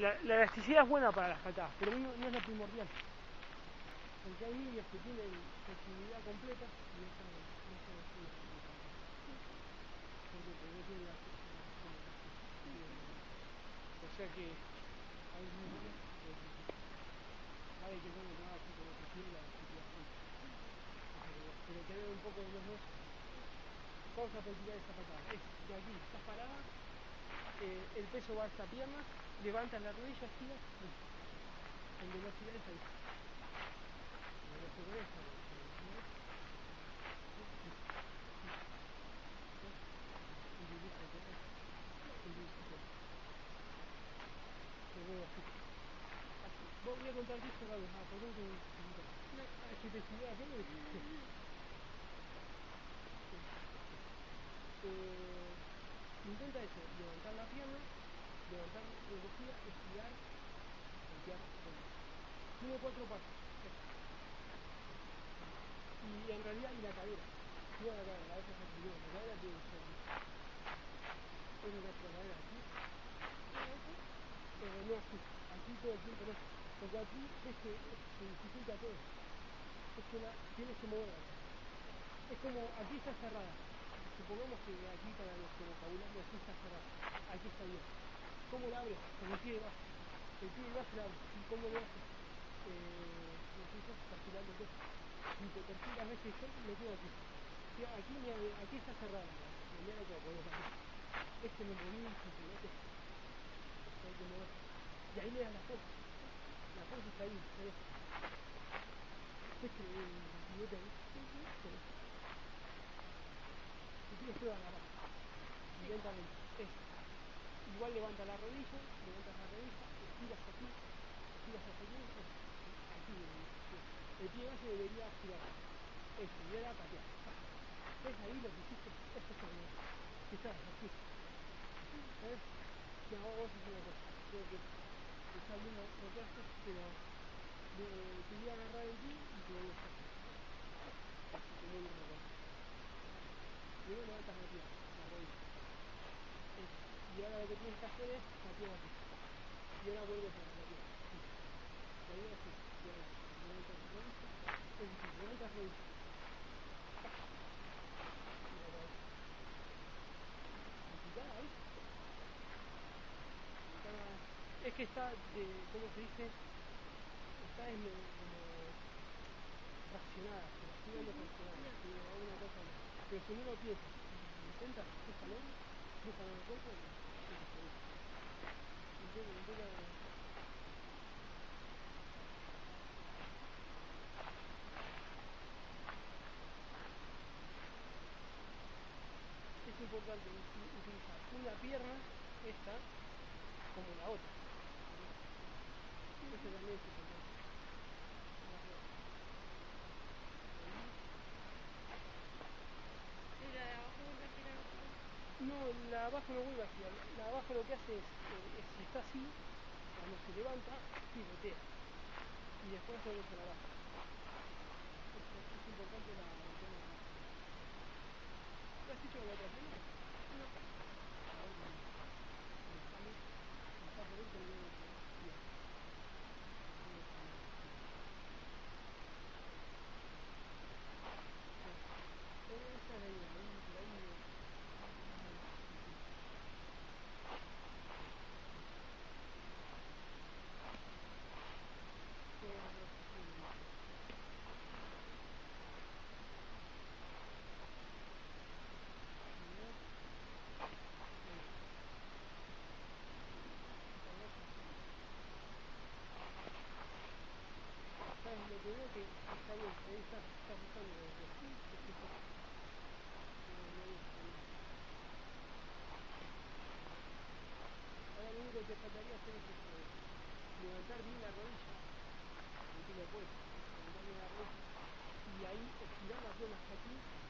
La, la elasticidad es buena para las patadas, pero no, no es lo primordial. Porque hay niños que tienen flexibilidad completa y esa no, Porque no tienen la O sea que hay niños que sabe que no así como que tiene la flexibilidad Pero tener un poco de los dos. Vamos a practicar esta patada. Es de aquí, estás parada, el peso va a esta pierna, levantas la rodilla, estiras, listo. En velocidad es ahí. Voy a contar ah. Es que. Eh, intenta eso, levantar la pierna, levantar la rodilla, estirar, limpiar, tiene cuatro pasos y en realidad y la cadera. Cuida la cadera, a veces se olvidó, la cadera tiene que ser Tiene la cadera aquí. Eh, no así, aquí todo el tiempo no. Porque aquí es que se dificulta todo. Es que la, tienes que mover la Es como, aquí está cerrada. Supongamos que aquí para nuestro vocabulario aquí está cerrada. Aquí está bien. ¿Cómo la abres? Con el pie de base. El pie de base la abres. ¿Y cómo lo haces? Eh, lo perfilando todo y te perfilas, ves que yo quedo aquí. Aquí, aquí está cerrada, mira lo que. Este. Este que mover. Y ahí le das la fuerza. La fuerza está ahí, ¿ves? Este juguete ahí. Y tienes prueba la base. Lentamente. Este. Igual levanta la rodilla, levantas la rodilla, estiras aquí, estiras hasta aquí, aquí, el pie base debería girar. Eso, y era patear. ¿Ves ahí lo que hiciste? Esto es lo que estás aquí. ¿Ves? No, vamos a hacer una cosa. Creo que está bien lo que haces, pero te voy a agarrar el pie y te voy a hacer. Ir Primero levantas la pierna. Y ahora lo que tienes que hacer es patear aquí. Y ahora vuelves a la. La idea es así. Es que está, de, ¿cómo se dice? Está en, como fraccionada, la estoy dando fraccionada, alguna cosa Pero si uno piensa, intenta, búscalo, búscalo en el cuerpo y intenta importante utilizar una pierna, esta, como la otra. Es. ¿Y la de abajo vuelve a girar otra vez? No, la abajo no vuelve a girar. La abajo lo que hace es, eh, si está así, cuando se levanta, pivotea. Y después vuelve a la baja. Es, importante la, la ¿Lo has hecho con la otra veo que Ahora faltaría esto, levantar bien la rodilla, y ahí estirar la pierna hasta aquí,